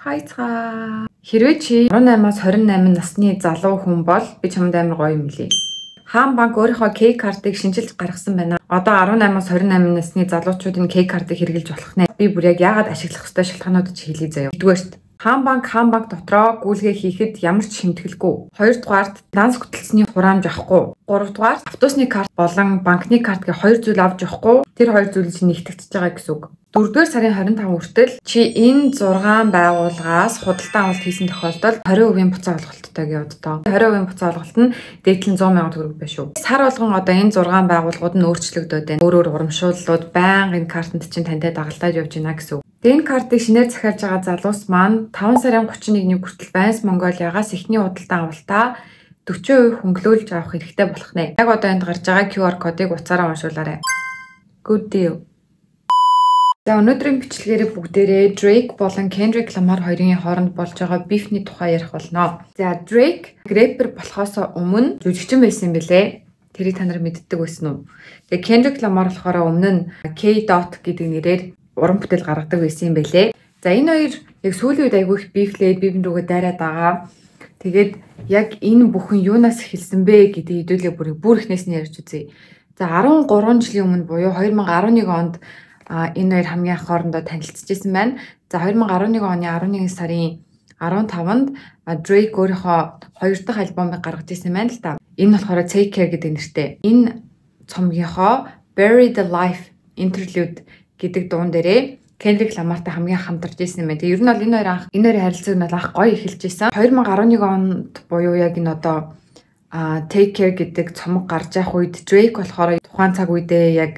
Хайцгаа. Хэрвээ чи 18-аас 28 насны залуу хүн бол би чамд амар гоё юм лээ. Хаан банк өөрийнхөө K картыг шинжилж гаргасан байна. Одоо 18-аас 28 насны залуучуудын K картыг хэрэглэж болох нэ. Би бүр яг яагаад ашиглах ёстой шалтгаануудыг хэлье заяа. Нэгдүгээрт Хаан банк хаан банк дотроо гүйлгээ хийхэд ямар ч шимтгэлгүй. Хоёрдугаарт данс хөтөлсөний хураамж авахгүй. Гуравдугаарт автобусны карт болон банкны карт гэх хоёр зүйл авч явахгүй. Тэр хоёр зүйл чинь нэгтгэж байгаа гэсэн үг. 4-р сарын 25 хүртэл чи энэ 6 байгууллагаас худалдан авалт хийсэн тохиолдолд 20% буцаа олголттой тоо. 20% буцаа олголт нь дээдлэн 100 сая төгрөг байна шүү. Сар болгон одоо энэ 6 байгууллагууд нь өөрчлөгдөд байна. Өөрөөр урамшууллууд байнга энэ картанд чинь тантай дагалдаад явж байна гэсэн үг. Энэ картыг шинээр захиалж байгаа залуус маань 5 сарын 31-ний хүртэл Байнс Монголиагаас эхний худалдан авалтаа 40% хөнгөлүүлж авах хэрэгтэй болох нэ. Яг одоо энд гарч байгаа QR кодыг уцаараа уншуулаарай. Good deal. За өнөөдрийн бичлэгээр бүгдээрээ Drake болон Kendrick Lamar хоёрын хооронд болж байгаа бифний тухай ярих болно. За Drake рэпер болохоос өмнө жүжигчин байсан билэ. Тэрийг та нар мэддэг байсан уу? Тэгээ Kendrick Lamar болохоор өмнө нь K. Dot гэдэг нэрээр уран бүтээл гаргадаг байсан юм билэ. За энэ хоёр яг сүүлийн үед айгүй их бифлээд бивэн рүүгээ дайраад байгаа. Тэгээд яг энэ бүхэн юунаас эхэлсэн бэ гэдэг хэдүүлээ бүрийг бүр ихнээс нь ярьж үзье. За 13 жилийн өмнө буюу 2011 онд энэ хоёр хамгийн анх хоорондоо танилцчихсан байна. За 2011 оны 11 сарын 15-нд Drake өөрийнхөө хоёр дахь альбомыг гаргаж ирсэн байна л да. Энэ болохоор Take Care гэдэг нэртэй. Энэ цомгийнхоо Bury the Life Interlude гэдэг дуун дээрээ Kendrick Lamar-тай хамгийн хамтарч ирсэн юм байна. Тэгээ ер нь бол энэ хоёр анх энэ хоёрын харилцааг нь анх гоё эхэлж исэн. 2011 онд буюу яг энэ одоо а Take Care гэдэг цомог гарч явах үед Drake болохоор тухайн цаг үедээ яг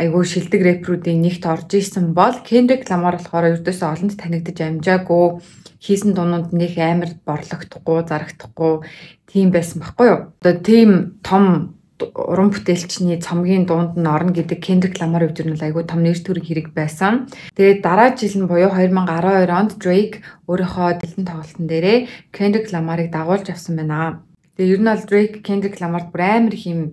айгүй шилдэг рэперүүдийн нэгт орж исэн бол Kendrick Lamar болохоор ердөөсөө олонд танигдаж амжаагүй хийсэн дуунууд нэг амар борлогдохгүй, зарагдахгүй тийм байсан байхгүй юу. Одоо тийм том уран бүтээлчний цомгийн дуунд нь орно гэдэг Kendrick Lamar хувьд нь айгүй том нэр төрөг хэрэг байсан. Тэгээд дараа жил нь буюу 2012 онд Drake өөрийнхөө дэлгэн тоглолтын дээрээ Kendrick Lamar-ыг дагуулж авсан байна. Тэгээд ер нь бол Drake Kendrick Lamar бүр амар их юм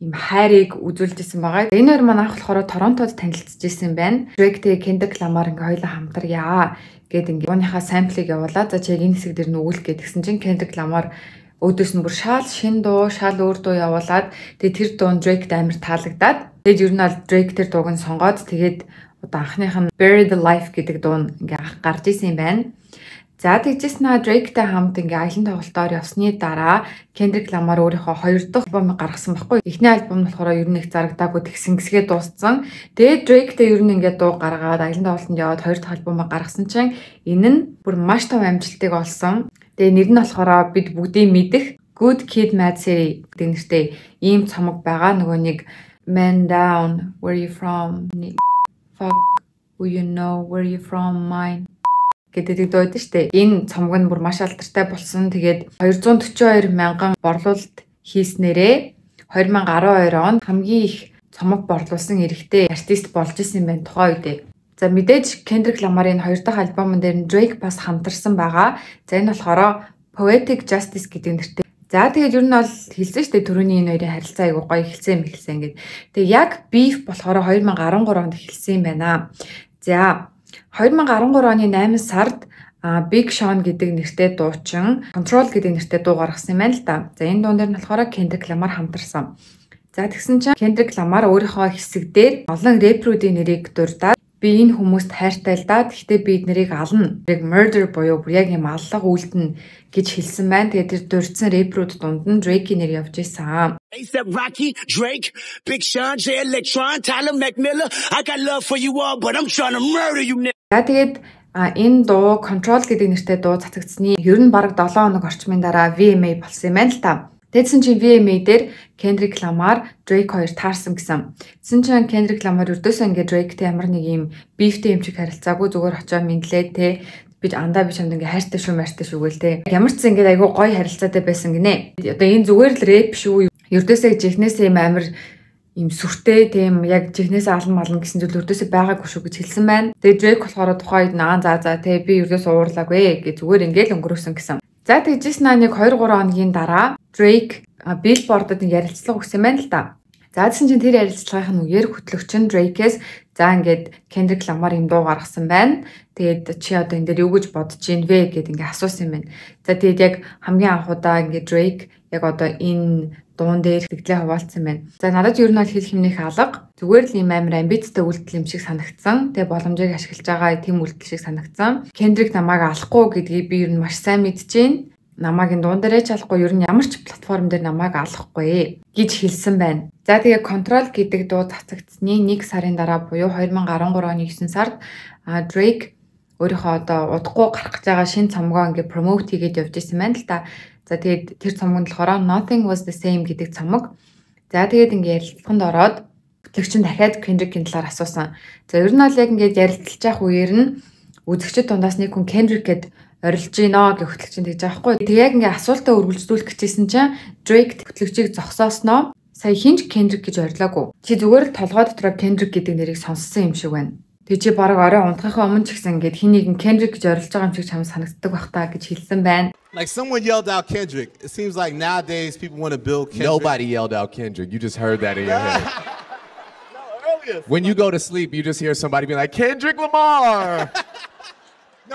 ийм хайрыг үзүүлжсэн байгаа. Энэ хоёр маань анх болохоор Торонтод танилцж ирсэн байна. Drake тэгээ Kendrick Lamar ингээ хоёулаа хамтарьяа гэд ингээ ууныхаа самплыг явуулаад за чиг энэ хэсэг дээр өгөх гэдгсэн чинь Kendrick Lamar өөдөөс нь бүр шал шин дуу, шал өөр дуу явуулаад тэгээ тэр дуу Drake-д амар таалагдаад тэгээд ер нь бол Drake тэр дууг нь сонгоод тэгээд одоо анхных нь Bury the Life гэдэг дуу ингээ анх гарч исэн юм байна. За тэгжсэн наа Drake-тэй хамт ингээ аялын тоглолтоор явсны дараа Kendrick Lamar өөрийнхөө хоёр дахь альбомыг гаргасан байхгүй. Эхний альбом нь болохоор ер нь их зарагдаагүй тэгсэнгэсгээ дууссан. Тэгээд Drake-тэй ер нь ингээ дуу гаргаад аялын тоглолтод яваад хоёр дахь альбомыг гаргасан чинь энэ нь бүр маш том амжилтыг олсон. Тэгээ нэр нь болохоор бид бүгдийг мэдэх Good Kid Mad City гэдэг нэртэй ийм цомог байгаа. Нөгөө нэг Man Down, Where You From, Fuck, Who You Know, Where You From, Mine гэдэг нь штэ. Энэ цомог нь бүр маш алдартай болсон. Тэгээд 242 мянган борлуулалт хийснээрээ 2012 онд хамгийн их цомог борлуулсан эрэгтэй артист болж исэн байна тухайн үедээ. За мэдээж Kendrick Lamar-ын хоёр дахь альбомн дээр Drake бас хамтарсан байгаа. За энэ болохоор Poetic Justice гэдэг нэртэй. За тэгээд ер нь бол хэлсэн шүү дээ түрүүний энэ хоёрын харилцаа айгуу гоё эхэлсэн юм эхэлсэн гэдэг. Тэгээд яг Beef болохоор 2013 онд эхэлсэн юм байна. За 2013 оны 8 сард Big Sean гэдэг нэртэй дуучин Control гэдэг нэртэй дуу гаргасан юм байна л да. За энэ дуун дээр нь болохоор Kendrick Lamar хамтарсан. За тэгсэн чинь Kendrick Lamar өөрийнхөө хэсэг дээр олон рэперүүдийн нэрийг дурдаад би энэ хүмүүст хайртай л да. Гэхдээ би эднэрийг ална. Яг murder буюу бүр яг юм аллах үйлдэн гэж хэлсэн байна. Тэгээд тэр дурдсан рэперүүд дунд нь Drake-ийн нэр явж исэн. ASAP Rocky, Drake, Big Sean, Jay Electron, Tyler McMillan. I got love for you all, but I'm trying to murder you. За тэгээд А энэ дуу Control гэдэг нэртэй дуу цацагдсны ер нь бараг 7 хоног орчмын дараа VMA болсон юм байна л та. Тэдсэн чинь VMA дээр Kendrick Lamar, Drake хоёр таарсан гэсэн. Тэсэн чинь Kendrick Lamar өрдөөсөө ингээ Drake-тэй ямар нэг юм beefтэй юм чиг харилцаагүй зүгээр очоо мэдлээ те би андаа би чамд ингээ хайртай шүү мартай шүү гээл те. Ямар ч зэн ингээ айгүй гоё харилцаатай байсан гинэ. Одоо энэ зүгээр л рэп шүү. Өрдөөсөө жихнээсээ юм амар им сүртэй тийм яг жихнээс алан мална гэсэн зүйл өрдөөсөө байгаагүй шүү гэж хэлсэн байна. Тэгээ Drake болохоор тухайд наан заа заа те би өрдөөс уурлаагүй гэж зүгээр ингээл өнгөрөөсөн гэсэн. За тэгжсэн аа нэг 2 3 хоногийн дараа Drake Billboard-д ярилцлага өгсөн байна л да. За тэгсэн чинь тэр ярилцлагын үеэр хөтлөгч нь Drake-с за ингээд Kendrick Lamar юм дуу гаргасан байна. Тэгээд чи одоо энэ дээр юу гэж бодож байна вэ гэд ингээд асуусан юм байна. За тэгээд яг хамгийн анх удаа ингээд Drake яг одоо энэ дуун дээр сэтгэлээ хуваалцсан байна. За надад ер нь бол хэл хэмнэх алга зүгээр л юм амар амбицтай үйлдэл юм шиг санагдсан. Тэгээ боломжийг ашиглаж байгаа тийм үйлдэл шиг санагдсан. Kendrick намайг алахгүй гэдгийг би ер нь маш сайн мэдчихээн намайг энэ дуун дээрээ ч алахгүй ер нь ямар ч платформ дээр намайг алахгүй гэж хэлсэн байна. За тэгээ контрол гэдэг дуу цацагдсны 1 сарын дараа буюу 2013 оны 9 сард Drake өөрийнхөө одоо удахгүй гарах гэж байгаа шинэ цомгоо ингээ промоут хийгээд явж исэн байна л да. За тэгээд тэр цомгонд болохоор Nothing was the same гэдэг цомог. За тэгээд ингээ ярилцлаганд ороод тэр чин дахиад Kendrick-ийн талаар асуусан. За ер нь бол яг ингээд ярилцлаж явах үеэр нь үзэгчд дундаас нэг хүн Kendrick гэд орилж гинэ гэх хөтлөгчөнд тэгж байгаа хгүй. Тэг яг ингээ асуултаа үргэлжлүүлэх гэжсэн чинь Drake хөтлөгчийг зогсоосноо сая хинж Kendrick гэж орилоогүй. Чи зүгээр л толгой дотор Kendrick гэдэг нэрийг сонссон юм шиг байна. Тэг чи баг орой унтахын өмнө ч гэсэн ингээд нэгэн Kendrick гэж орилж байгаа юм шиг чам санагддаг бах та гэж хэлсэн байна. Like someone yelled out Kendrick. It seems like nowadays people want to build Kendrick. Nobody yelled out Kendrick. You just heard that in your head. When you go to sleep, you just hear somebody be like, Kendrick Lamar.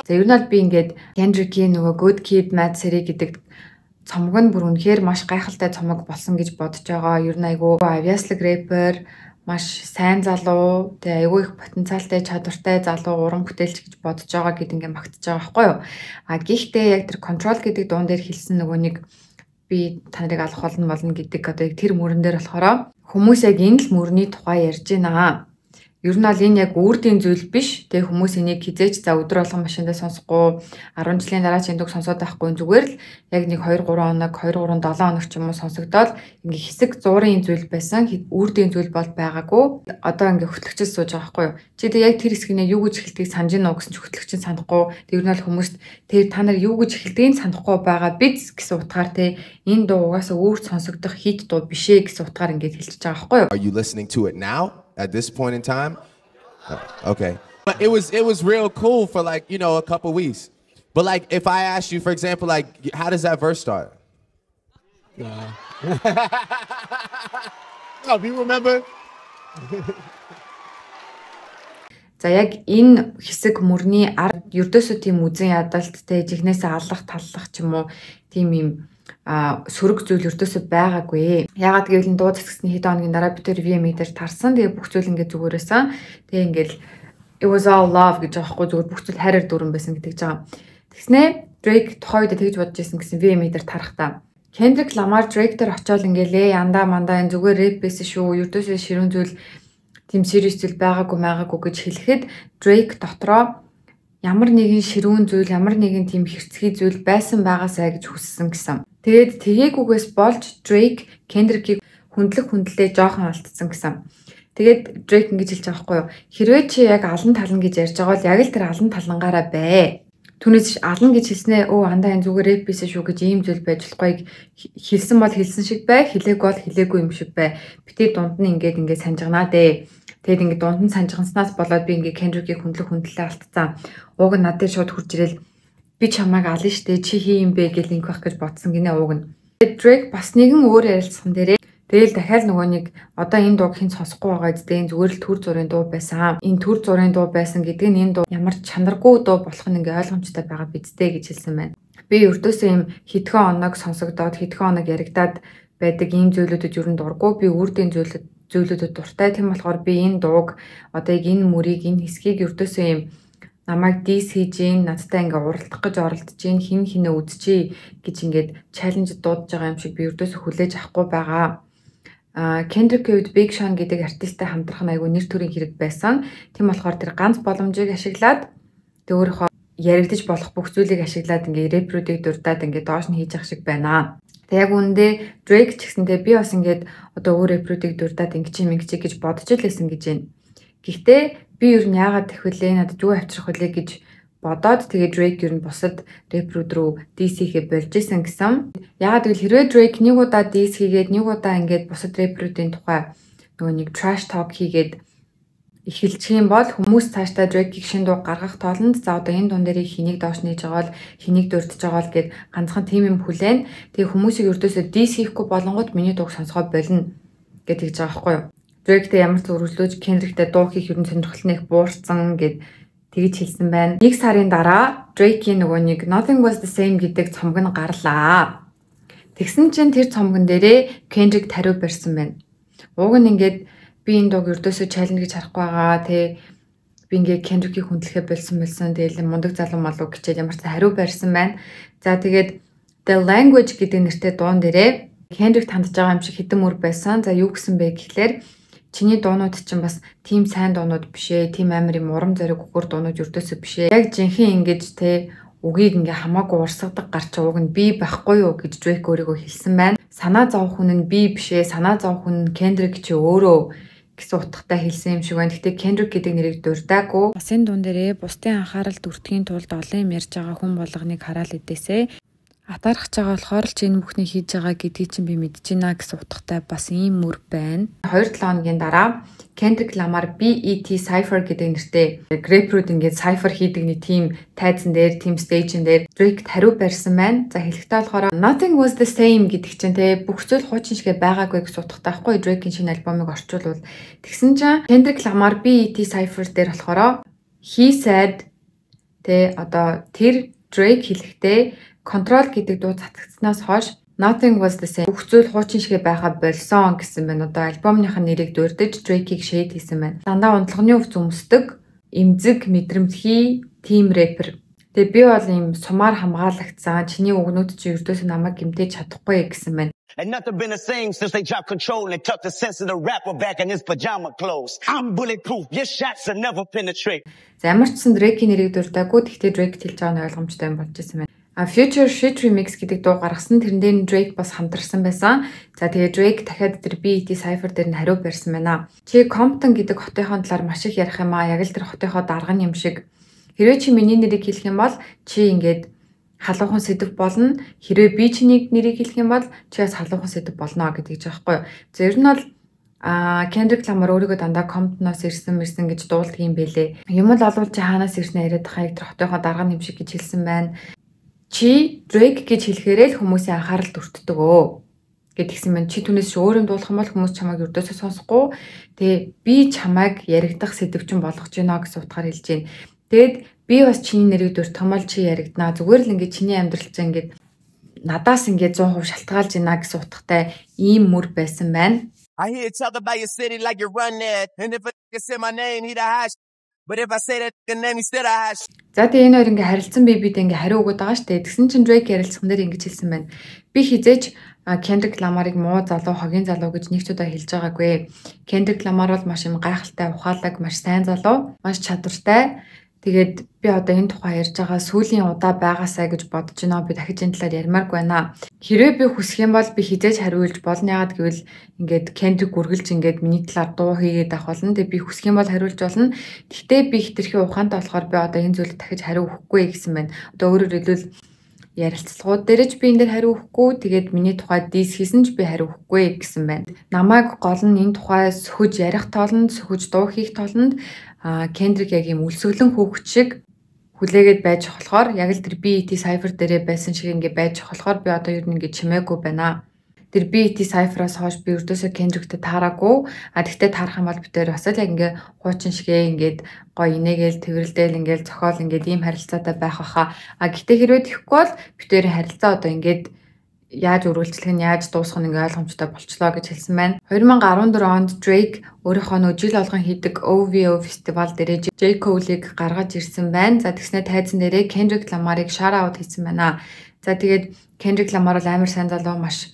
За ер нь бол би ингээд Kendrick-ийн нөгөө Good Kid Mad City гэдэг цомог нь бүр үнэхээр маш гайхалтай цомог болсон гэж бодож байгаа. Ер нь айгүй авьяаслаг рэпер, маш сайн залуу, тэгээ айгүй их потенциалтай, чадвартай залуу уран бүтээлч гэж бодож байгаа гэд ингээд магтаж байгаа байхгүй юу? А гэхдээ яг тэр control гэдэг дуун дээр хэлсэн нөгөө нэг би та нарыг алах болно болно гэдэг одоо яг тэр мөрөн дээр болохоор хүмүүс яг энэ л мөрний тухай ярьж байна Ер нь бол энэ яг үрдийн зүйл биш. Тэгээ хүмүүс энийг хизээч за өдөр болгон машиндаа сонсохгүй 10 жилийн дараа ч энэ үг сонсоод байхгүй зүгээр л яг нэг 2 3 хоног 2 3 7 хоног ч юм уу сонсогдоод ингээ хэсэг зуурын зүйл байсан үрдийн зүйл бол байгаагүй. Одоо ингээ хөтлөгчөд сууж байгаа байхгүй юу. Чи тэгээ яг тэр хэсгийнээ юу гэж эхэлтгийг санаж гинөө гэсэн ч хөтлөгч нь санахгүй. Тэр нь бол хүмүүст тэр та нар юу гэж эхэлтгийг санахгүй байгаа биз гэсэн утгаар те энэ дуу угаасаа өөрт сонсогдох хит дуу бишээ гэсэн утгаар ингээ хэлчихэж байгаа байхгүй юу. Are you listening to it now? at this point in time? Uh, okay. But it was it was real cool for like, you know, a couple weeks. But like if I ask you, for example, like how does that verse start? Nah. oh, do you remember? За яг энэ хэсэг мөрний ард ердөөсөө тийм үзен ядалттай жигнэсээ аллах таллах ч юм уу тийм юм а сөрөг зүйл өртөөсөө байгаагүй. Ягаад гэвэл энэ дуу засгсны хэд хоногийн дараа би тэр VM дээр тарсан. Тэгээ бүх зүйл ингээд зүгээрээсэн. Тэгээ ингээд it was all love гэж аахгүй зүгээр бүх зүйл хайраар дүүрэн байсан гэдэг жаа. Тэгснээ Drake тухайд тэгж бодож исэн гэсэн VM дээр тарахтаа. Kendrick Lamar Drake дээр очиод ингээл янда мандаа энэ зүгээр рэп байсан шүү. Өртөөсөө ширүүн зүйл тийм serious зүйл байгаагүй байгаагүй гэж хэлэхэд Drake дотроо ямар нэгэн ширүүн зүйл, ямар нэгэн тийм хэрцгий зүйл байсан байгаасаа гэж хүссэн гэсэн. Тэгээд тэгээгүйгээс болж Drake Kendrick-ийг хүндлэх хүндлээ жоохон алдсан гэсэн. Тэгээд Drake ингэж хэлж байгаа байхгүй юу? Хэрвээ чи яг алан талан гэж ярьж байгаа бол яг л тэр алан талангаараа бай. Түүнээс алан гэж хэлснээ өө андаа энэ зүгээр рэп бисээ шүү гэж ийм зүйл байж болохгүйг хэлсэн бол хэлсэн шиг бай, хэлээгүй бол хэлээгүй юм шиг бай. Битээ дунд нь ингээд ингээд санджигнаа дээ. Тэгэд ингээд дунд нь санджигнснаас болоод би ингээд Kendrick-ийг хүндлэх хүндлээ алдцсан. Ууг нь над дээр шууд хурж ирэл би чамайг ална штэ чи хий юм бэ гэж инквах гэж бодсон гинэ ууг нь. Drake бас нэгэн өөр ярилцсан дээрээ Тэгэл дахиад нөгөө нэг одоо энэ дууг хэн сонсохгүй байгаа гэдэг энэ зүгээр л төр зургийн дуу байсан. Энэ төр зургийн дуу байсан гэдэг нь энэ дуу ямар чанаргүй дуу болох нь ингээ ойлгомжтой байгаа бидтэй гэж хэлсэн байна. Би өртөөсөө юм хитгэн оног сонсогдоод хитгэн оног яригадаад байдаг ийм зүйлүүдэд юу н дурггүй би үрдийн зүйлүүд зүйлүүдэд дуртай. Тийм болохоор би энэ дууг одоо яг энэ мөрийг энэ хэсгийг өртөөсөө юм намайг дис хийж гин надтай ингээ уралдах гэж оролдож гин хин хинэ үдчихье гэж ингээд чаленж дуудаж байгаа юм шиг би өрдөөсө хүлээж авахгүй байгаа. А Kendrick-ийн үед Big Sean гэдэг артисттай хамтрах нь айгүй нэр төрийн хэрэг байсан. Тийм болохоор тэр ганц боломжийг ашиглаад тэг өөрийнхөө яригдж болох бүх зүйлийг ашиглаад ингээ рэпрүүдийг дурдаад ингээ доош нь хийж явах шиг байна. Тэг яг үүндээ Drake ч гэсэнтэй би бас ингээд одоо өөр рэпрүүдийг дурдаад ингээ чи мэнгэ чи гэж бодож л байсан гэж байна. Гэхдээ би ер нь яагаад тэгвэлээ надад юу авчрах вүлээ гэж бодоод тэгээ Drake ер нь бусад рэпрүүд рүү DC хийхэд болж исэн гэсэн. Яагаад гэвэл хэрвээ Drake нэг удаа DC хийгээд нэг удаа ингээд бусад рэпрүүдийн тухай нөгөө нэг trash talk хийгээд эхэлчих юм бол хүмүүс цаашдаа Drake-ийг шин дуу гаргах тоолонд за одоо энэ дуун дээрийг хэнийг доош нээж байгаа л хэнийг дурдж байгаа л гэд ганцхан тим юм хүлээн. Тэгээ хүмүүсийг өрдөөсөө DC хийхгүй болонгууд миний дууг сонсгоо болно гэж хэлж байгаа байхгүй юу. Drake-тэй ямар ч үргэлжлүүлж Kendrick-тэй дуу хийх ерөн сонирхол нэг буурсан гэд тэгж хэлсэн байна. Нэг сарын дараа Drake-ийн нөгөө нэг Nothing Was The Same гэдэг цомог нь гарлаа. Тэгсэн чинь тэр цомгон дээрээ Kendrick тариу барьсан байна. Уг нь ингээд би энэ дууг өрдөөсөө чална гэж харахгүй байгаа. Тэ би ингээ Kendrick-ийг хүндлэхэ болсон болсон. Тэгэл мундаг залуу малуу гэчээд ямар ч хариу барьсан байна. За тэгээд The Language гэдэг нэртэй дуун дээрээ Kendrick тандж байгаа юм шиг хитэн мөр байсан. За юу гэсэн бэ гэхлээр чиний дуунууд чинь бас тийм сайн дуунууд биш ээ. Тийм амар юм урам зориг өгөр дуунууд өрдөөсөө биш ээ. Яг жинхэнэ ингэж те үгийг ингээ хамаагүй урсгадаг гарч уг нь би байхгүй юу гэж Drake өөрийгөө хэлсэн байна. Санаа зовх хүн нь би биш ээ. Санаа зовх хүн Kendrick чи өөрөө гэсэн утгатай хэлсэн юм шиг байна. Гэтэ Kendrick гэдэг нэрийг дурдаагүй. Бас энэ дуун дээрээ бусдын анхаарал дүртгэхийн тулд олон юм ярьж байгаа хүн болгоныг хараад идэсэ. Атаархаж байгаа болохоор л чи энэ бүхнийг хийж байгаа гэдгийг чинь би мэдэж байна гэсэн утгатай бас ийм мөр байна. 2-7 хоногийн дараа Kendrick Lamar BET Cypher гэдэг нэртэй Grapefruit ингээд Cypher хийдэг нэг team тайзан дээр, team stage-н дээр Drake хариу барьсан байна. За хэлэхдээ болохоор Nothing was the same гэдэг чинь те бүх зүйл хуучин шигэ байгаагүй гэсэн утгатай байхгүй Drake-ийн шинэ альбомыг орчуулвал тэгсэн чинь Kendrick Lamar BET Cypher дээр болохоор he said те одоо тэр Drake хэлэхдээ Control гэдэг дуу цацагдсанаас хойш Nothing was the same. Бүх зүйл хуучин шигэ байха болсон гэсэн байна. Одоо альбомных нь нэрийг дурдж Drake-ийг shade хийсэн байна. Дандаа унтлагын өвц өмсдөг, эмзэг, мэдрэмтгий, team rapper. Тэгээ би бол ийм сумаар хамгаалагцсан. Чиний өгнүүд чи ердөөсөө намайг гимтэж чадахгүй гэсэн байна. And nothing been the same since they dropped control and tucked the sense of the rapper back in his pajama clothes. I'm bulletproof. Your shots will never penetrate. За ямар ч сан Drake-ийн нэрийг дурдаагүй. Тэгтээ Drake хэлж байгаа нь ойлгомжтой юм болж ирсэн байна. А Future Shit Remix гэдэг дуу гаргасан. Тэрэн дээр Drake бас хамтарсан байсан. За тэгээ Drake дахиад тэр BET Cypher дээр нь хариу барьсан байна. Чи Compton гэдэг хотынхоо талаар маш их ярих юм аа. Яг л тэр хотынхоо дарга юм шиг. Хэрвээ чи миний нэрийг хэлэх юм бол чи ингээд халуухан сэдв болно. Хэрвээ би чиний нэрийг хэлэх юм бол чи бас халуухан сэдв болно гэдэг ч аахгүй юу. За ер нь бол а Kendrick Lamar өөрийгөө дандаа Compton-оос ирсэн мэрсэн гэж дуулдаг юм бэлээ. Юм л олвол чи хаанаас ирснэ яриад хаяг тэр хотынхоо дарга юм шиг гэж хэлсэн байна чи Drake гэж хэлэхээрээ л хүмүүсийн анхаарал төртдөг өө гэдгийгсэн мэн чи түүнээс өөрөнд дуулах юм бол хүмүүс чамайг өрдөөсөө сонсохгүй тэгээ би чамайг яригдах сэдвчин болгож гинэ гэсэн утгаар хэлж байна. Тэгэд би бас чиний нэрийг юм бол чи яригдана. Зүгээр л ингээд чиний амьдрал чинь ингээд надаас ингээд 100% шалтгаалж гинэ гэсэн утгатай ийм мөр байсан байна. I hear talk about your city like you run there and if I say my name he the hash За тэгээ энэ хоёр ингээ харилцсан бибид ингээ хариу өгöd байгаа дээ. Тэгсэн чинь Drake ярилцсан дээр ингэж хэлсэн байна. Би хизээч Kendrick Lamar-ыг муу залуу, хогийн залуу гэж нэг ч удаа хэлж байгаагүй. Kendrick Lamar бол маш юм гайхалтай, ухаалаг, маш сайн залуу, маш чадвартай. Тэгээд би одоо энэ тухай ярьж байгаа сүүлийн удаа байгаасаа гэж бодож байна. Би дахиж энэ талаар ярмааргүй байна. Хэрвээ би хүсэх юм бол би хизээж хариулж болно. Яагаад гэвэл ингээд Кендрик үргэлж ингээд миний талаар дуу хийгээд авах болно. Тэгээд би хүсэх юм бол хариулж болно. Гэхдээ би хитрхи ухаантай болохоор би одоо энэ зүйлд дахиж хариу өгөхгүй гэсэн байна. Одоо өөрөөр хэлбэл ярилцлагууд дээрж би энэ дээр хариу өгөхгүй тэгээд миний тухай дис хийсэн ч би хариу өгөхгүй гэсэн байна. Намайг гол нь энэ тухай сөхөж ярих тоолонд, сөхөж дуу хийх тоолонд Кендрик яг юм өлсгөлэн хөөгч шиг хүлээгээд байж болохоор яг л тэр BET Cypher дээрээ байсан шиг ингээ байж болохоор би одоо ер нь ингээ чимээгүй байна. Тэр BET Cypher-аас хойш би өрдөөсөө Kendrick-тэй таараагүй. А тэгтээ таарах юм бол би тэр бас л яг ингээ хуучин шигээ ингээд гоё инээгээл тэрвэрлдээл ингээл зохиол ингээд ийм харилцаатай байх баха. А гэтээ хэрвээ тэхгүй бол би тэр харилцаа одоо ингээд яаж өргөлжлөх нь яаж дуусгах нь ингээ ойлгомжтой болчлоо гэж хэлсэн байна. 2014 онд Drake өөрийнхөө нөө жил болгон хийдэг OVO фестивал дээр J Cole-ыг гаргаж ирсэн байна. За тэгснэ тайзан дээрээ Kendrick Lamar-ыг shout out хийсэн байна. За тэгээд Kendrick Lamar бол амар сайн залуу маш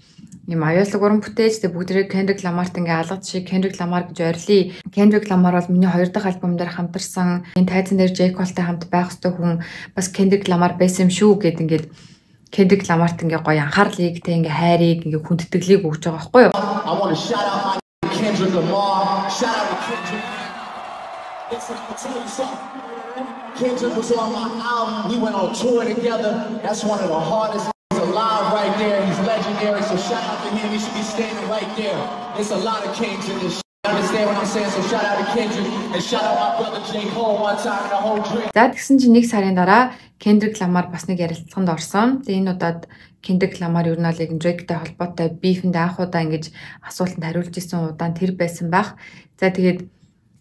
юм аюуллаг уран бүтээж тэг бүгдээ Kendrick Lamar-т ингээ алгад шиг Kendrick Lamar гэж ойрлоо. Kendrick Lamar бол миний хоёр дахь альбом дээр хамтарсан. Энэ тайзан дээр J Cole-тай хамт байх ёстой хүн бас Kendrick Lamar байсан юм шүү гэд ингээд Kendrick Lamar-т ингээ гоё анхаарлыг те ингээ хайрыг ингээ хүндэтгэлийг өгж байгаа байхгүй юу? I want to shout out my Kendrick Lamar. Shout out to Kendrick. I'll tell you something. Kendrick was on my album. We went on tour together. That's one of the hardest alive right there. He's legendary. So shout out to him. He should be standing right there. There's a lot of kings in this. За тэгсэн чинь нэг сарын дараа Kendrick Lamar бас нэг ярилцлаганд орсон. Тэгээ энэ удаад Kendrick Lamar ер нь аль яг Drake-тэй холбоотой beef-энд анх удаа ингэж асуултанд хариулж исэн удаан тэр байсан байх. За тэгээд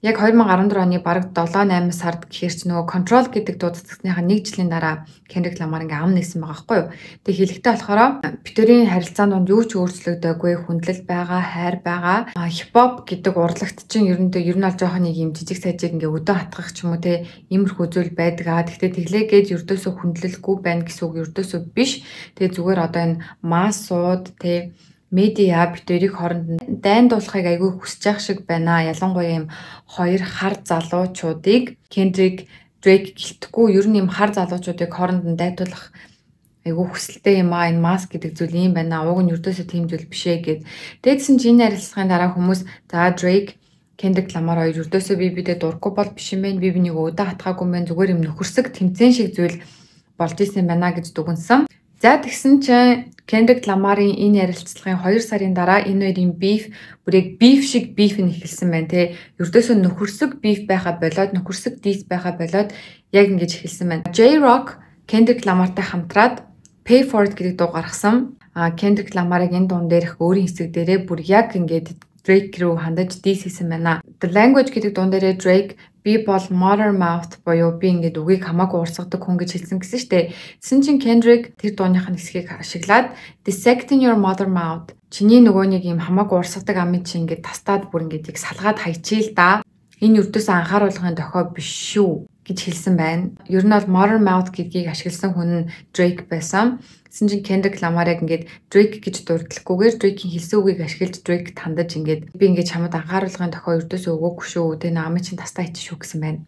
яг 2014 оны бараг 7 8 сард гэхэр чи нөгөө control гэдэг дуудлагынхаа нэг жилийн дараа Kendrick Lamar ингээ ам нээсэн байгаа байхгүй юу. Тэгээ хэлэхдээ болохоор битэрийн харилцаанд донд юу ч өөрчлөгдөөгүй хүндлэл байгаа, хайр байгаа. Хипхоп гэдэг урлагт чинь ерөндөө ер нь аль жоох нэг юм жижиг сажиг ингээ өдөө хатгах ч юм уу те иймэрхүү зүйл байдаг аа. Гэхдээ тэглээгээд ердөөсөө хүндлэлгүй байна гэсэн үг ердөөсөө биш. Тэгээ зүгээр одоо энэ массууд те медиа битэрийг хооронд дайндуулахыг айгүй хүсэж явах шиг байна. Ялангуяа юм хоёр хар залуучуудыг Kendrick Drake гэлтэхгүй ер нь юм хар залуучуудыг хооронд нь дайтуулах айгүй хүсэлтэй юм аа энэ маск гэдэг зүйл юм байна. Уг нь ердөөсөө тийм зүйл биш ээ гэд. Тэгээдсэн чинь энэ харилцагын дараа хүмүүс за Drake Kendrick Lamar хоёр ердөөсөө би бидээ дурггүй бол биш юм байна. Би бинийг удаа хатгаагүй юм байна. Зүгээр юм нөхөрсөг тэмцэн шиг зүйл болж исэн байна гэж дүгнсэн. За тэгсэн чинь Kendrick Lamar-ын энэ ярилцлагын 2 сарын дараа энэ хоёрын beef бүрийг beef шиг beef нь эхэлсэн байна те. Ердөөсөө нөхөрсөг beef байха болоод нөхөрсөг diss байха болоод яг ингэж эхэлсэн байна. J-Rock Kendrick Lamar-тай хамтраад Pay for it гэдэг дуу гаргасан. А Kendrick Lamar-ыг энэ дуун дээрх өөрийн хэсэг дээрээ бүр яг ингээд Drake рүү хандаж diss хийсэн байна. The Language гэдэг дуун дээрээ Drake би бол modern mouth буюу би ингээд үгийг хамаагүй урсгадаг хүн гэж хэлсэн гэсэн штэ. Тэсэн чин Kendrick тэр дууных нь хэсгийг ашиглаад dissecting your mother mouth чиний нөгөө нэг юм хамаагүй урсгадаг амын чи ингээд тастаад бүр ингээд яг салгаад хайчил да. Энэ ертөөс анхааруулгын дохой биш шүү гэж хэлсэн байна. Ер нь бол modern mouth гэдгийг ашигласан хүн нь Drake байсан. Тэсэн чинь Kendrick Lamar-ыг ингээд Drake гэж дурдлахгүйгээр Drake-ийн хэлсэн үгийг ашиглаж Drake тандаж ингээд би ингээд чамд анхааруулгын тохио өрдөөсөө өгөөгүй шүү. Тэгээ намайг чинь тастаа ичиж шүү гэсэн байна.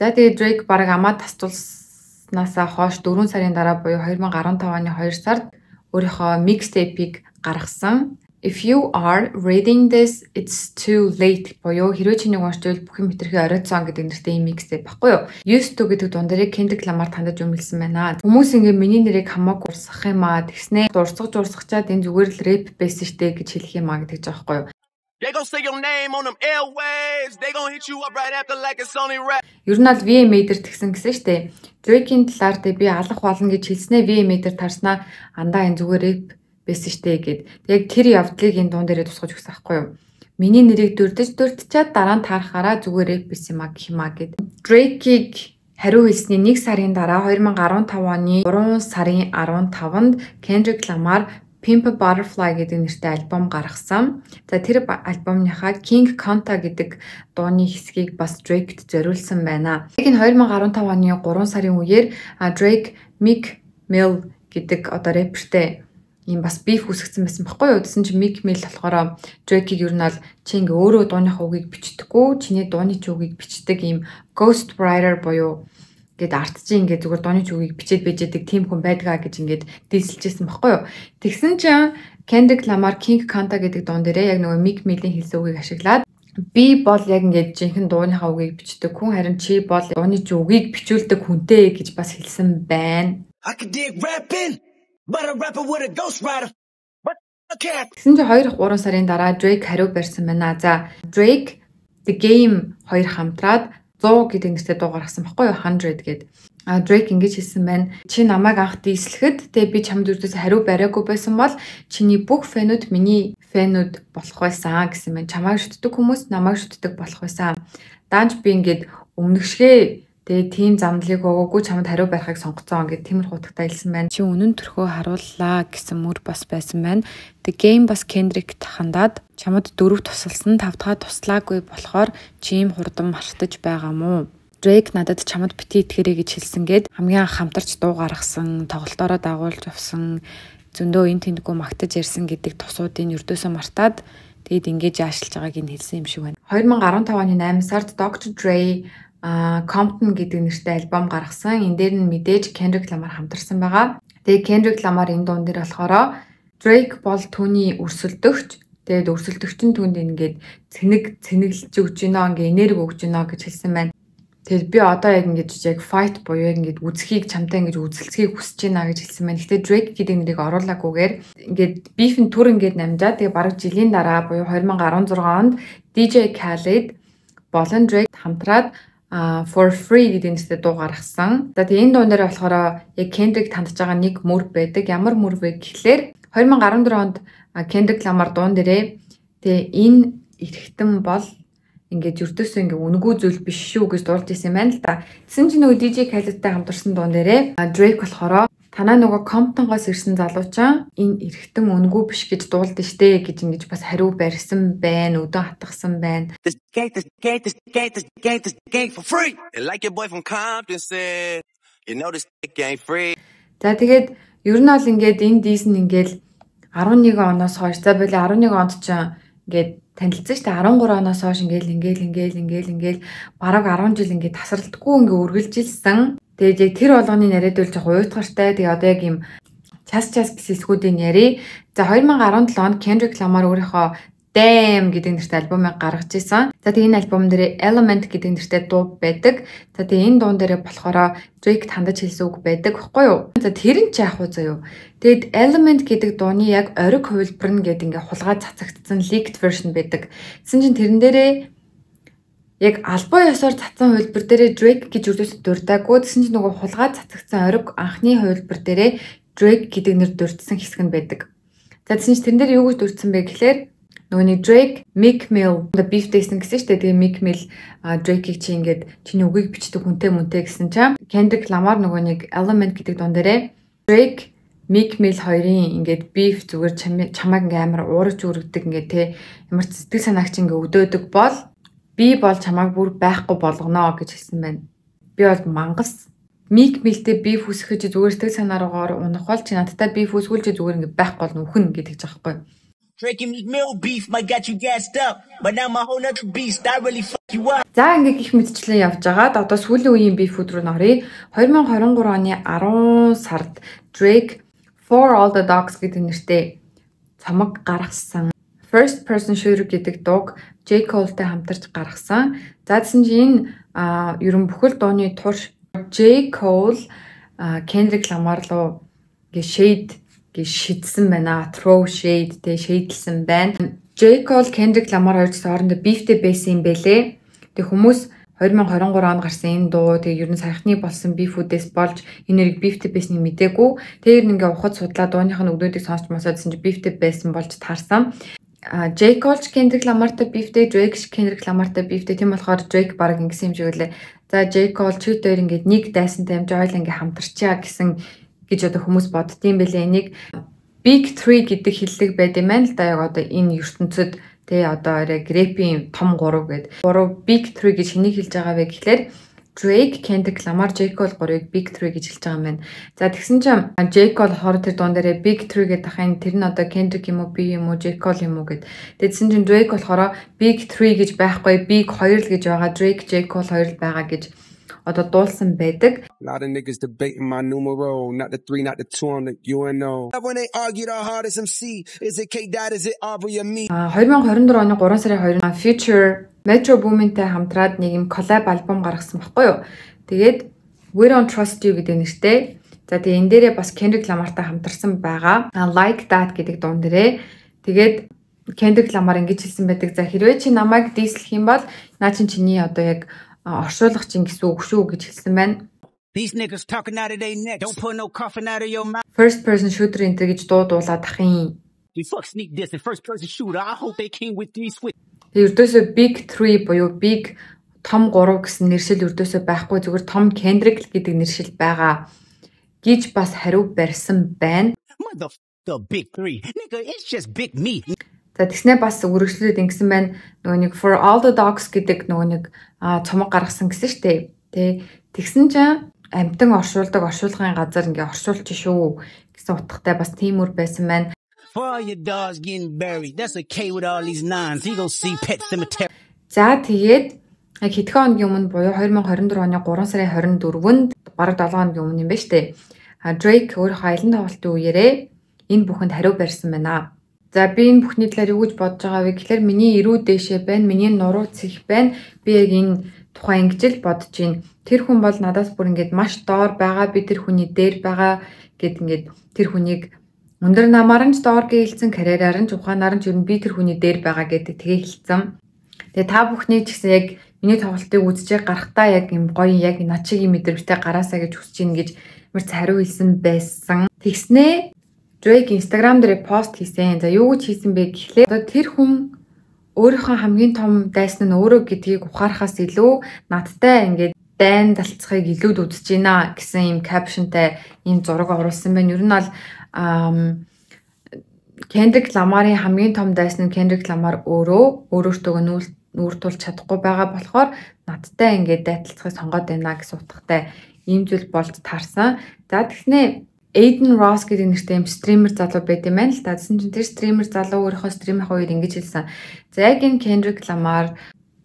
За тэгээ Drake баг амаа тастуулснасаа хойш 4 сарын дараа буюу 2015 оны 2 сард өөрийнхөө mixtape-ийг гаргасан. If you are reading this it's too late боёо хэрвээ чи нэг уншиж байвал бүх юм хэтэрхий оройтсон гэдэг нэртэй юм микстэй баггүй юу. Used to гэдэг дундэрийг Kendrick Lamar тандаж өмөлсөн байна. Хүмүүс ингээ миний нэрийг хамаагүй урсгах юм аа тэгснээ дурсгаж урсгачаад энэ зүгээр л рэп байсан штэ гэж хэлэх юм аа гэдэг жаахгүй юу. They gon' say your name on them airwaves. They gon' hit you up right after like it's only rap. Ер нь аль VMA дээр тэгсэн гэсэн штэ. Drake-ийн талаар тэ би алах болно гэж хэлснээр VMA дээр тарснаа андаа энэ зүгээр рэп байсан штэ гэд. Яг тэр явдлыг энэ дуун дээрээ тусгаж өгсөн байхгүй юу? Миний нэрийг дурдж дурдчаад дараа нь таарахаараа зүгээр рэп байсан юм а гэх юм а гэд. Drake-ийг хариу хэлсний 1 сарын дараа 2015 оны 3 сарын 15-нд Kendrick Lamar Pimp a Butterfly гэдэг нэртэй альбом гаргасан. За тэр альбомныхаа King Conta гэдэг дууны хэсгийг бас Drake-д зориулсан байна. Яг энэ 2015 оны 3 сарын үеэр Drake Meek Mill гэдэг одоо рэпертэй ийм бас биф үсгсэн байсан баггүй юу. Тэсэн чи Mick Mill болохоор Drake-ийг ер нь аль чи ингээ өөрөө дууныхаа үгийг бичдэггүй, чиний дууны ч үгийг бичдэг ийм ghost writer буюу гээд арт чи ингээ зүгээр дууны ч үгийг бичээд бэжэдэг тийм хүн байдгаа гэж ингээд дийсэлжсэн баггүй юу. Тэгсэн чинь Kendrick Lamar King Kanta гэдэг дуун дээрээ яг нөгөө Mick Mill-ийн хэлсэн үгийг ашиглаад би бол яг ингээд жинхэнэ дууныхаа үгийг бичдэг хүн харин чи бол дууны ч үгийг бичүүлдэг хүнтэй гэж бас хэлсэн байна. I could dig rapping. Тэгсэн чинь 2 3 сарын дараа Drake хариу барьсан байна. За Drake The Game хоёр хамтраад 100 гэдэг нэртэй дуу гаргасан баггүй юу 100 гэдэг. А Drake ингэж хэлсэн байна. Чи намайг анх дийслэхэд тэгээ би чамд үрдээс хариу бариагүй байсан бол чиний бүх фэнүүд миний фэнүүд болох байсан гэсэн байна. Чамайг шүтдэг хүмүүс намайг шүтдэг болох байсан. Даанч би ингээд өмнөгшгөө Тэгээ тийм замдлыг өгөөгүй чамд хариу барихыг сонгоцсон гэд тиймэрхүү утгатай хэлсэн байна. Чи үнэн төрхөө харууллаа гэсэн мөр бас байсан байна. The game бас Kendrick хандаад чамд дөрөв тусалсан тав дахь туслаагүй болохоор чи ийм хурдан мартаж байгаа мó. Drake надад чамд бити итгэрэй гэж хэлсэн гээд хамгийн анх хамтарч дуу гаргасан, тоглолтоороо дагуулж авсан, зөндөө эн тэндгүү магтаж ярьсан гэдэг тусуудын өрдөөсөө мартаад тэгэд ингэж аашлж байгааг нь хэлсэн юм шиг байна. 2015 оны 8 сард Dr. Dre а Compton гэдэг нэртэй альбом гаргасан. Энэ дээр нь мэдээж Kendrick Lamar хамтарсан байгаа. Тэгээ Kendrick Lamar энэ дуун дээр болохоор Drake бол түүний өрсөлдөгч. Тэгээд өрсөлдөгч нь түүнд ингээд цэнэг цэнэглэж өгч гинэ, ингээ энерги өгч гинэ гэж хэлсэн байна. Тэгэд би одоо яг ингэж яг fight буюу яг ингэж үзхийг чамтай ингэж үзэлцгийг хүсэж байна гэж хэлсэн байна. Гэтэ Drake гэдэг нэрийг оруулаагүйгээр ингээд beef-ийн түр ингээд намжаа. Тэгээ бараг жилийн дараа буюу 2016 онд DJ Khaled болон Drake хамтраад а for free гэдэг нэртэй дуу гаргасан. За тэгээ энэ дуун дээр болохоор яг Kendrick тандж байгаа нэг мөр байдаг. Ямар мөр вэ гэхлээр 2014 онд Kendrick Lamar дуун дээрээ тэгээ энэ эргэтэн бол ингээд юрдөөсөө ингээ үнэгүй зүйл биш шүү гэж дуулж исэн юм байна л да. Тэсэн чинь нөгөө DJ Khaled-тай хамтарсан дуун дээрээ Drake болохоор танаа нөгөө Compton-гоос ирсэн залуучаа энэ эргэтэн үнгүй биш гэж дуулд штэ гэж ингэж бас хариу барьсан байна, өдөө хатгсан байна. За тэгээд ер нь бол ингээд энэ дийсэн ингээл 11 оноос хойш за боли 11 онд ч ингээд танилцсан шүү дээ 13 оноос хойш ингээл ингээл ингээл ингээл ингээл бараг 10 жил ингээд тасралтгүй ингээ үргэлжилсэн Тэгээд яг тэр болгоны яриад бол жоох уйтгартай. Тэгээ одоо яг юм час час гэсэн эсгүүдийн яри. За 2017 онд Kendrick Lamar өөрийнхөө Damn гэдэг нэртэй альбомыг гаргаж ирсэн. За тэгээ энэ альбом дээр Element гэдэг нэртэй дуу байдаг. За тэгээ энэ дуун дээр болохоор Drake тандаж хэлсэн үг байдаг баггүй юу? За тэр нь ч яах вэ заяа. Тэгэд Element гэдэг дууны яг ориг хувилбар нь гэдэг ингээ хулгай цацагдсан leaked version байдаг. Тэсэн чинь тэрэн дээрээ яг албан ёсоор цацсан хувилбар дээрээ Drake гэж үрдээс дурдаагүй. Тэсэн чинь нөгөө хулгай цацгдсан ориг анхны хувилбар дээрээ Drake гэдэг нэр дурдсан хэсэг нь байдаг. За тэсэн чинь тэрэн дээр юу гэж дурдсан бэ гэхээр нөгөө нэг Drake, Meek Mill the Beef Days гэсэн шүү дээ. Тэгээ Meek Mill Drake-ийг чи ингээд чиний үгийг бичдэг хүнтэй мүнтэй гэсэн чинь Kendrick Lamar нөгөө нэг Element гэдэг дуун дээрээ Drake Meek Mill хоёрын ингээд beef зүгээр чамайг ингээ амар уурж үргдэг ингээ те ямар ч сэтгэл санаагч ингээ өдөөдөг бол би бол чамайг бүр байхгүй болгоно гэж хэлсэн байна. Би бол мангас миг мэлтэй би хүсгэж зүгээр сэтгэл санаараагаар унах бол чи надтай би хүсгүүлж зүгээр ингэ байхгүй бол нүхэн гэдэг ч аахгүй. За ингээ гих мэдчлэн явж байгаад одоо сүүлийн үеийн бифүүд рүү норъё. 2023 оны 10 сард Drake For All the Dogs гэдэг нэртэй цамаг гаргасан. First Person Shooter гэдэг дууг J Cole-тай хамтарч гаргасан. За тэгсэн чинь энэ ерөн бүхэл дууны турш J Cole Kendrick Lamar руу гээ shade гээ шидсэн байна. Throw shade тэ шейдэлсэн байна. J Cole Kendrick Lamar хоёр ч хоорондоо beefтэй байсан юм бэлээ. Тэг хүмүүс 2023 онд гарсан энэ дуу тэгээ ер нь саяхны болсон бифүүдээс болж энэ нэрийг бифтэй байсныг мдээгүй. Тэр ингээ ухад судлаа дууных нь өгдөөдийг сонсч масаадсэн чи бифтэй байсан болж таарсан. Jake Olch Kendrick Lamar-тай beefтэй, Drake Kendrick Lamar-тай beefтэй. Тийм болохоор Drake баг ингэсэн юм шиг үлээ. За Jake Olch чи дээр ингээд нэг дайсантай амж ойл ингээ хамтарчаа гэсэн гэж одоо хүмүүс боддtiin бэлээ. Энийг Big 3 гэдэг хиллэг байд юм байна л да яг одоо энэ ертөнцид тэ одоо яг рэпийн том 3 гэд 3 Big 3 гэж хэнийг хэлж байгаа вэ гэхлээр Drake, Kendrick Lamar, J Cole гурыг Big 3 гэж хэлж байгаа юм байна. За тэгсэн чинь J Cole хор тэр дуун дээр Big 3 гэдэг ахын тэр нь одоо Kendrick юм уу, B юм уу, J Cole юм уу гэд. Тэгсэн чинь Drake болохоор Big 3 гэж байхгүй, Big 2 л гэж байгаа. Drake, J Cole хоёр л байгаа гэж одоо дуулсан байдаг. Lot of niggas debating my numero, not the 3, not the 2 on the UNO. When they argue the hardest MC, is it K Dot, is it Aubrey or me? 2024 оны 3 сарын 2-нд Future Metro Boomin-тай хамтраад нэг юм collab альбом гаргасан баггүй юу. Тэгээд We Don't Trust You гэдэг нэртэй. За тэгээ энэ дээрээ бас Kendrick Lamar-тай хамтарсан байгаа. Like That гэдэг дуун дээрээ. Тэгээд Kendrick Lamar ингэж хэлсэн байдаг. За хэрвээ чи намайг дийслэх юм бол наа чин чиний одоо яг оршуулах чинь гэсэн үг шүү гэж хэлсэн байна. These niggas talking out of their neck. Don't put no coffin out of your mouth. First person shooter энэ гэж дуудуулаад ахын. You fuck sneak this and first person shooter. I hope they came with three switch. Ердөөсөө Big 3 буюу Big том 3 гэсэн нэршил ердөөсөө байхгүй зүгээр том Kendrick гэдэг нэршил байгаа гэж бас хариу барьсан байна. The Big 3. Nigga, it's just big me. За тэгснээ бас үргэлжлүүлээд ингэсэн байна. Нөгөө нэг For All the Dogs гэдэг нөгөө нэг цомог гаргасан гэсэн штэ. Тэ тэгсэн чинь амтан оршуулдаг оршуулгын газар ингээ оршуулчих шүү гэсэн утгатай бас тийм үр байсан байна. For your dogs getting buried. That's K with all these nines. He go see Pet Cemetery. За тэгээд яг хэдхэн хоногийн өмнө буюу 2024 оны 3 сарын 24-нд бараг 7 хоногийн өмнө юм байна штэ. А Drake өөрийнхөө аялан тоглолтын үеэрээ энэ бүхэнд хариу барьсан байна. За би энэ бүхний талаар юу гэж бодож байгаа вэ гэхээр миний эрүү дээшээ байна, миний нурууц их байна. Би яг энэ тухай ингэж л бодож байна. Тэр хүн бол надаас бүр ингэж маш доор байгаа, би тэр хүний дээр байгаа гэд ингэж тэр хүнийг Өндөр намаар нь ч доор гээйлсэн карьераар нь ч ухаанаар нь ч ер нь би тэр хүний дээр байгаа гэдэг тэгээ хэлсэн. Тэгээ та бүхний ч гэсэн яг миний тоглолтыг үзэж гарахтаа яг юм гоё яг над шиг юм мэдрэмжтэй гараасаа гэж хүсэж ийн гэж мөр хариу хэлсэн байсан. Тэгснээ Drake Instagram дээр пост хийсэн. За юу гэж хийсэн бэ гэхлээр одоо тэр хүн өөрийнхөө хамгийн том дайсан нь өөрөө гэдгийг ухаарахаас илүү надтай ингээд дайн далцахыг илүүд үзэж байна гэсэн юм капшнтай ийм зураг оруулсан байна. Ер нь бол Kendrick Lamar-ын хамгийн том дайсан Kendrick Lamar өөрөө өөрөөсөө нүүр тулж чадахгүй байгаа болохоор надтай ингээд дайталцахыг сонгоод байна гэсэн утгатай ийм зүйл болж таарсан. За тэгснээ Aiden Ross гэдэг нэртэй юм стример залуу байт юм байна л да. Тэсэн чинь тэр стример залуу өөрийнхөө стримийнхаа үед ингэж хэлсэн. За яг энэ Kendrick Lamar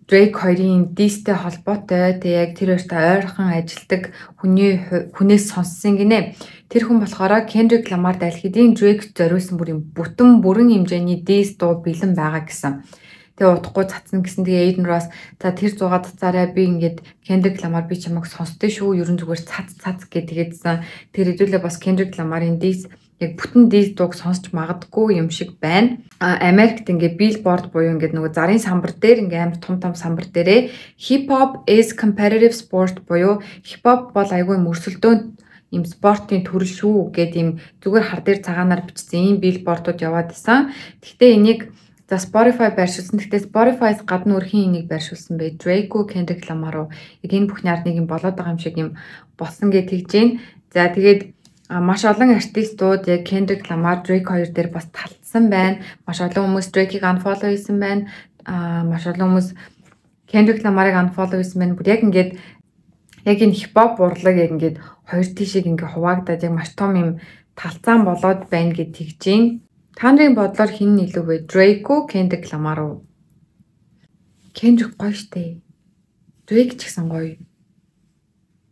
Drake хоёрын дистэй холбоотой тэг яг тэр хоёртой ойрхон ажилдаг хүний хүнээс сонссон гинэ. Тэр хүн болохоор Kendrick Lamar дэлхийдийн Drake зориулсан бүр юм бүтэн бүрэн хэмжээний дис дуу бэлэн байгаа гэсэн. Тэгээ удахгүй цацсан гэсэн тэгээ Aiden Ross за тэр зугаа цацаарай би ингээд Kendrick Lamar би чамайг сонсдөө шүү ерөн зүгээр цац цац гэдгээдсэн. Тэр хэдүүлээ бас Kendrick Lamar-ын дис яг бүтэн дид дууг сонсч магадгүй юм шиг байна. А Америкт ингээ billboard буюу ингээ нөгөө зарын самбар дээр ингээ амар том том самбар дээрээ hip hop is competitive sport буюу hip hop бол айгүй мөрсөлдөөн им спортын төрөл шүү гэд им зүгээр хар дээр цагаанаар бичсэн ийм billboardууд яваад исэн. Гэхдээ энийг за Spotify байршуулсан. Гэхдээ Spotify-с гадна өрхийн энийг байршуулсан бай. Drake-о Kendrick Lamar-уу яг энэ бүхний ард нэг юм болоод байгаа юм шиг юм болсон гэж тэгж байна. За тэгээд маш олон артистууд яг Kendrick Lamar, Drake хоёр дээр бас талцсан байна. Маш олон хүмүүс Drake-ийг unfollow хийсэн байна. Аа маш олон хүмүүс Kendrick Lamar-ыг unfollow хийсэн байна. Бүр яг ингээд яг энэ хипхоп урлаг яг ингээд хоёр тишийг ингээд хуваагдаад яг маш том юм талцаан болоод байна гэж тэгж байна. Та нарын бодлоор хэн илүү вэ? Drake уу, Kendrick Lamar уу? Kendrick гоё штэ. Drake ч гэсэн гоё.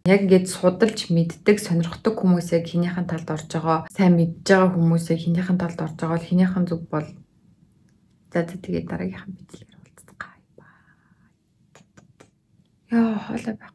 Яг ингээд судалж мэддэг, сонирхдаг хүмүүсээ хинийхэн талд орж байгаа, сайн мэдж байгаа хүмүүсээ хинийхэн талд орж байгаа бол хинийхэн зүг бол за тэгээд дараагийнхан бичлэгээр уулзцгаая. Яа, хоолой байх.